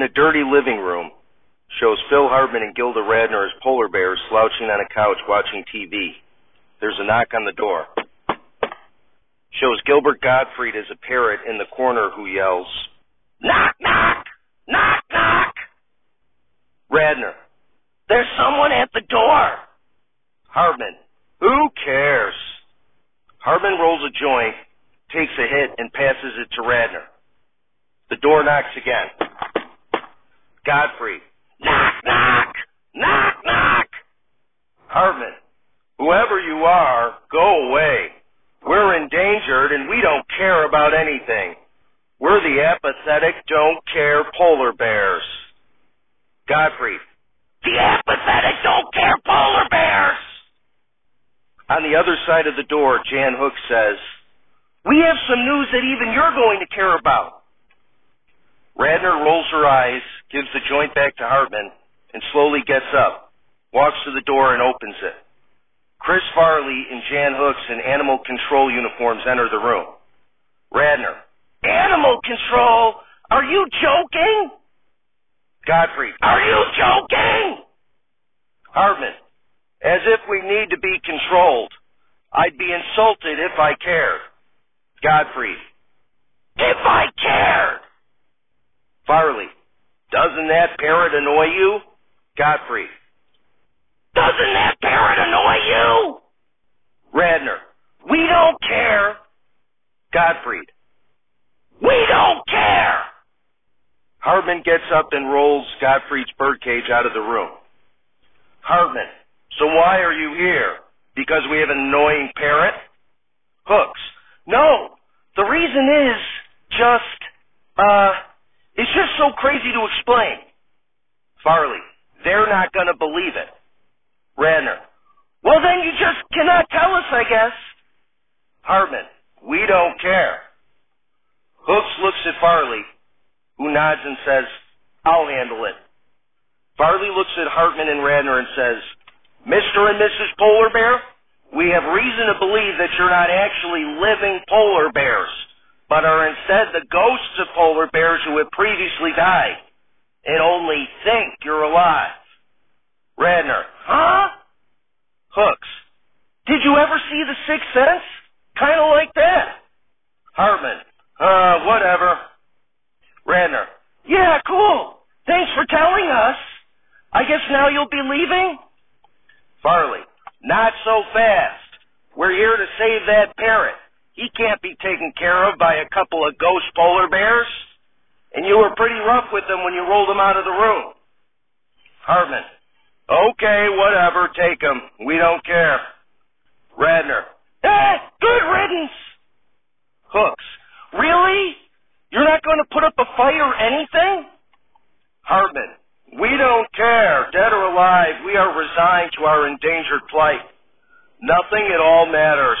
In the dirty living room, shows Phil Hartman and Gilda Radner as polar bears slouching on a couch watching TV. There's a knock on the door. Shows Gilbert Gottfried as a parrot in the corner who yells, Knock, knock! Knock, knock! Radner, there's someone at the door! Hartman, who cares? Hartman rolls a joint, takes a hit, and passes it to Radner. The door knocks again. Gottfried, knock, knock! Knock, knock! Hartman, whoever you are, go away. We're endangered and we don't care about anything. We're the apathetic, don't care polar bears. Gottfried, the apathetic, don't care polar bears! On the other side of the door, Jan Hook says, We have some news that even you're going to care about. Radner rolls her eyes, gives the joint back to Hartman, and slowly gets up, walks to the door and opens it. Chris Farley and Jan Hooks in animal control uniforms enter the room. Radner, animal control? Are you joking? Gottfried, are you joking? Hartman, as if we need to be controlled. I'd be insulted if I cared. Gottfried, if I cared. Farley, doesn't that parrot annoy you? Gottfried. doesn't that parrot annoy you? Radner, we don't care. Gottfried, we don't care. Hartman gets up and rolls Gottfried's birdcage out of the room. Hartman, so why are you here? Because we have an annoying parrot? Hooks, no. The reason is just, uh, it's just so crazy to explain. Farley, they're not gonna believe it. Radner, well then you just cannot tell us, I guess. Hartman, we don't care. Hooks looks at Farley, who nods and says, I'll handle it. Farley looks at Hartman and Radner and says, Mr. and Mrs. Polar Bear, we have reason to believe that you're not actually living polar bears, but are instead the ghosts of polar bears who have previously died, and only think you're alive. Radner, huh? Hooks, did you ever see The Sixth Sense? Kinda like that. Hartman, uh, whatever. Radner, yeah, cool. Thanks for telling us. I guess now you'll be leaving? Farley, not so fast. We're here to save that parrot. He can't be taken care of by a couple of ghost polar bears. And you were pretty rough with him when you rolled him out of the room. Hartman, okay, whatever, take him. We don't care. Radner, eh, good riddance. Hooks, really? You're not going to put up a fight or anything? Hartman, we don't care, dead or alive. We are resigned to our endangered plight. Nothing at all matters.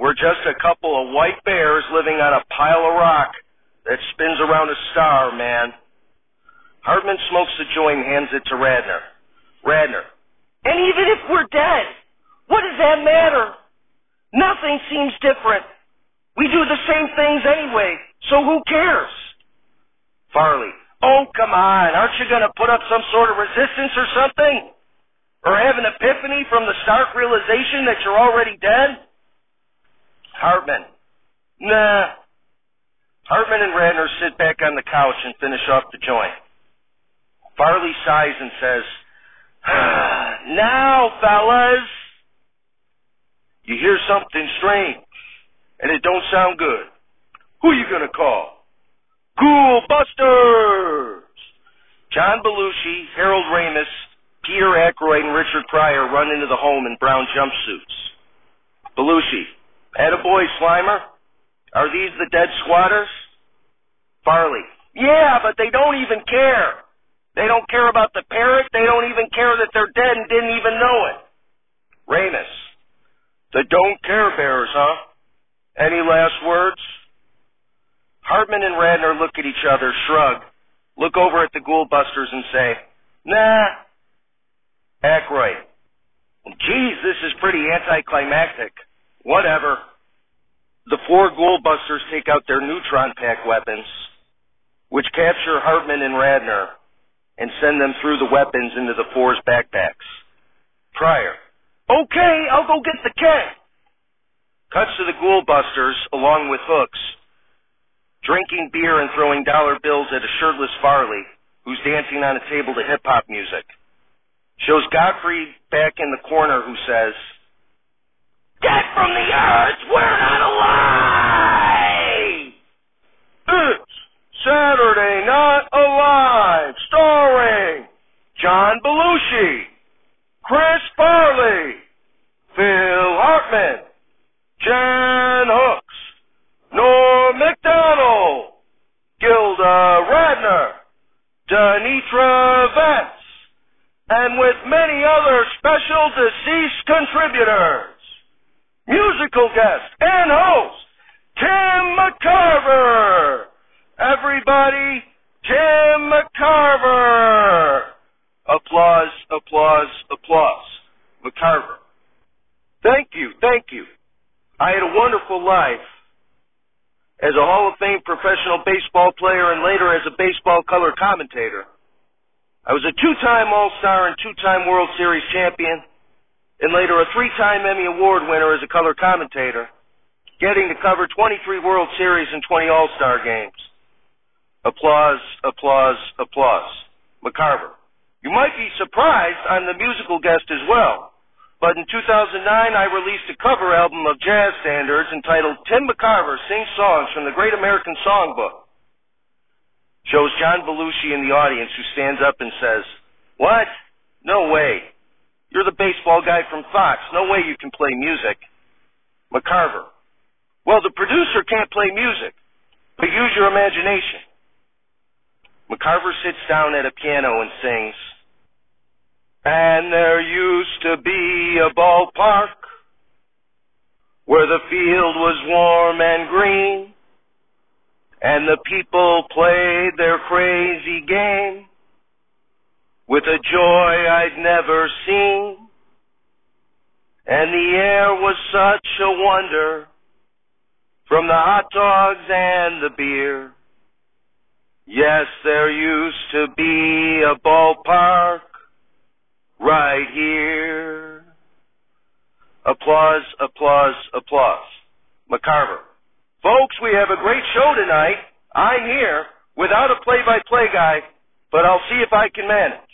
We're just a couple of white bears living on a pile of rock that spins around a star, man. Hartman smokes the joint and hands it to Radner. Radner. And even if we're dead, what does that matter? Nothing seems different. We do the same things anyway, so who cares? Farley. Oh, come on. Aren't you going to put up some sort of resistance or something? Or have an epiphany from the stark realization that you're already dead? Hartman. Nah. Hartman and Radner sit back on the couch and finish off the joint. Farley sighs and says, ah, Now, fellas. You hear something strange, and it don't sound good. Who are you gonna call? Ghoul Busters! John Belushi, Harold Ramis, Peter Aykroyd, and Richard Pryor run into the home in brown jumpsuits. Belushi, boy, Slimer? Are these the dead squatters? Farley, yeah, but they don't even care. They don't care about the parrot. They don't even care that they're dead and didn't even know it. Ramis, the don't care bears, huh? Any last words? Hartman and Radner look at each other, shrug, look over at the Ghoul Busters and say, Nah. Aykroyd, geez, this is pretty anticlimactic. Whatever. The four Ghoul Busters take out their neutron pack weapons. which capture Hartman and Radner and send them through the weapons into the four's backpacks. Pryor. Okay, I'll go get the cat. Cuts to the ghoul busters along with hooks, drinking beer and throwing dollar bills at a shirtless Farley who's dancing on a table to hip hop music. Shows Gottfried back in the corner who says, Get from the earth, we're not alive! It's Saturday Not Alive, starring John Belushi, Chris Farley, Phil Hartman, Jan Hooks, Norm MacDonald, Gilda Radner, Danitra Vance, and with many other special deceased contributors. Musical guest and host, Tim McCarver. Everybody, Tim McCarver. Applause, applause, applause. McCarver. Thank you, thank you. I had a wonderful life as a Hall of Fame professional baseball player and later as a baseball color commentator. I was a two-time All-Star and two-time World Series champion and later a three-time Emmy Award winner as a color commentator, getting to cover 23 World Series and 20 All-Star games. Applause, applause, applause. McCarver. You might be surprised I'm the musical guest as well. But in 2009, I released a cover album of jazz standards entitled Tim McCarver Sings Songs from the Great American Songbook. Shows John Belushi in the audience who stands up and says, What? No way. You're the baseball guy from Fox. No way you can play music. McCarver. Well, the producer can't play music, but use your imagination. McCarver sits down at a piano and sings, and there used to be a ballpark where the field was warm and green, and the people played their crazy game with a joy I'd never seen. And the air was such a wonder from the hot dogs and the beer. Yes, there used to be a ballpark right here. Applause, applause, applause. McCarver. Folks, we have a great show tonight. I'm here without a play-by-play guy, but I'll see if I can manage.